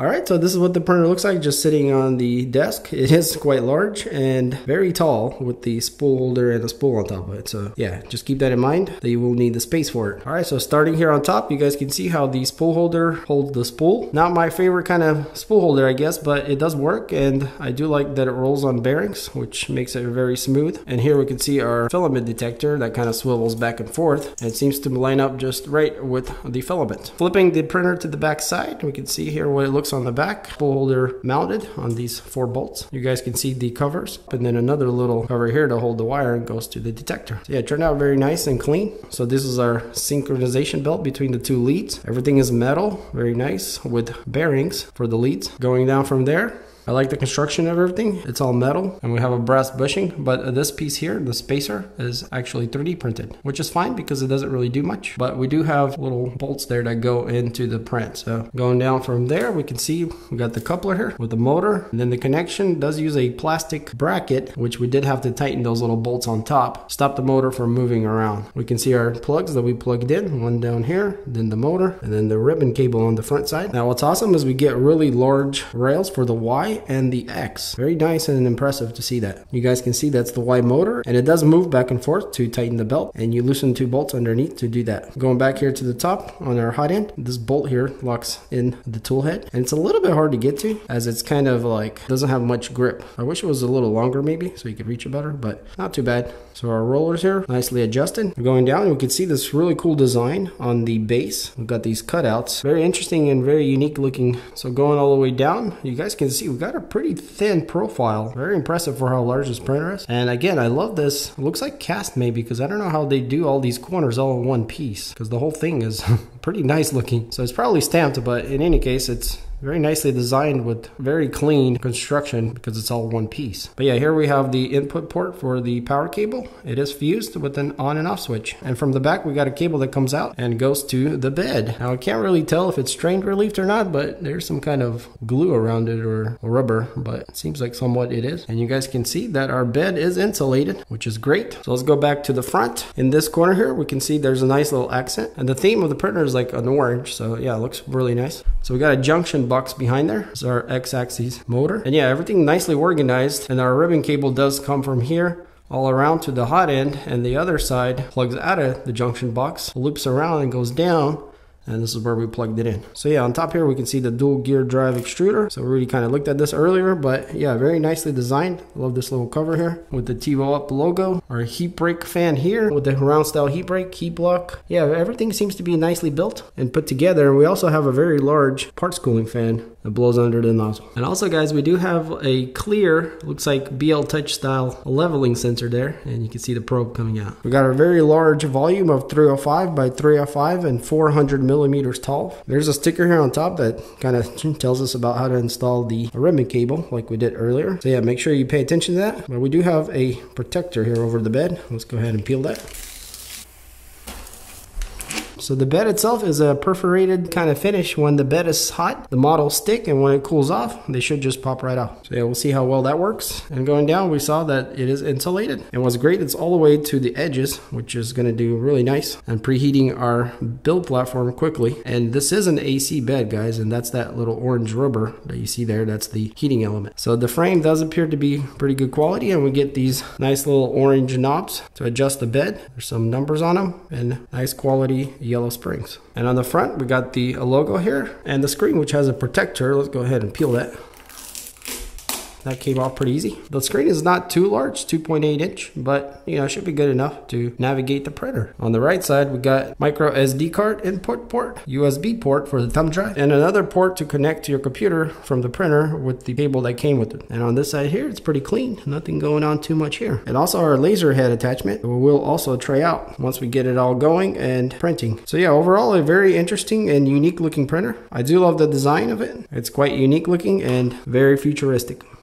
Alright, so this is what the printer looks like just sitting on the desk. It is quite large and very tall with the spool holder and the spool on top of it. So yeah, just keep that in mind that you will need the space for it. Alright, so starting here on top, you guys can see how the spool holder holds the spool. Not my favorite kind of spool holder, I guess, but it does work and I do like that it rolls on bearings, which makes it very smooth. And here we can see our filament detector that kind of swivels back and forth and seems to line up just right with the filament. Flipping the printer to the back side, we can see here what it looks on the back, spool holder mounted on these four bolts. You guys can see the covers, and then another little cover here to hold the wire and goes to the detector. So yeah, it turned out very nice and clean. So this is our synchronization belt between the two leads. Everything is metal, very nice with bearings for the leads. Going down from there, I like the construction of everything. It's all metal and we have a brass bushing, but this piece here, the spacer, is actually 3D printed, which is fine because it doesn't really do much. But we do have little bolts there that go into the print. So going down from there, we can see we got the coupler here with the motor. And then the connection does use a plastic bracket, which we did have to tighten those little bolts on top, stop the motor from moving around. We can see our plugs that we plugged in, one down here, then the motor, and then the ribbon cable on the front side. Now what's awesome is we get really large rails for the Y and the X. Very nice and impressive to see that. You guys can see that's the Y motor and it does move back and forth to tighten the belt and you loosen two bolts underneath to do that. Going back here to the top on our hot end, this bolt here locks in the tool head and it's a little bit hard to get to as it's kind of like doesn't have much grip. I wish it was a little longer maybe so you could reach it better, but not too bad. So our rollers here nicely adjusted. We're going down we can see this really cool design on the base. We've got these cutouts. Very interesting and very unique looking. So going all the way down, you guys can see we've got a pretty thin profile. Very impressive for how large this printer is. And again, I love this. It looks like cast maybe because I don't know how they do all these corners all in one piece because the whole thing is pretty nice looking. So it's probably stamped, but in any case, it's very nicely designed with very clean construction because it's all one piece. But yeah, here we have the input port for the power cable. It is fused with an on and off switch. And from the back, we got a cable that comes out and goes to the bed. Now I can't really tell if it's strain relieved or not, but there's some kind of glue around it or rubber, but it seems like somewhat it is. And you guys can see that our bed is insulated, which is great. So let's go back to the front. In this corner here, we can see there's a nice little accent. And the theme of the printer is like an orange. So yeah, it looks really nice. So we got a junction box behind there. This is our X-axis motor. And yeah, everything nicely organized. And our ribbon cable does come from here all around to the hot end and the other side plugs out of the junction box, loops around and goes down and this is where we plugged it in. So yeah, on top here we can see the dual gear drive extruder. So we really kind of looked at this earlier, but yeah, very nicely designed. love this little cover here with the Tevoup logo. Our heat break fan here with the round style heat break, heat block. Yeah, everything seems to be nicely built and put together. We also have a very large parts cooling fan that blows under the nozzle. And also guys, we do have a clear, looks like BL Touch style leveling sensor there, and you can see the probe coming out. We got a very large volume of 305 by 305 and 400 millimeters tall. There's a sticker here on top that kind of tells us about how to install the ribbon cable like we did earlier. So yeah, make sure you pay attention to that. But we do have a protector here over the bed. Let's go ahead and peel that. So the bed itself is a perforated kind of finish. When the bed is hot, the models stick, and when it cools off, they should just pop right off. So yeah, we'll see how well that works. And going down, we saw that it is insulated. And what's great, it's all the way to the edges, which is gonna do really nice. And preheating our build platform quickly. And this is an AC bed, guys, and that's that little orange rubber that you see there. That's the heating element. So the frame does appear to be pretty good quality, and we get these nice little orange knobs to adjust the bed. There's some numbers on them, and nice quality Yellow Springs. And on the front, we got the logo here and the screen, which has a protector. Let's go ahead and peel that. That came off pretty easy. The screen is not too large, 2.8 inch, but you know, should be good enough to navigate the printer. On the right side, we got micro SD card input port, USB port for the thumb drive, and another port to connect to your computer from the printer with the cable that came with it. And on this side here, it's pretty clean. Nothing going on too much here. And also our laser head attachment, we'll also try out once we get it all going and printing. So yeah, overall a very interesting and unique looking printer. I do love the design of it. It's quite unique looking and very futuristic.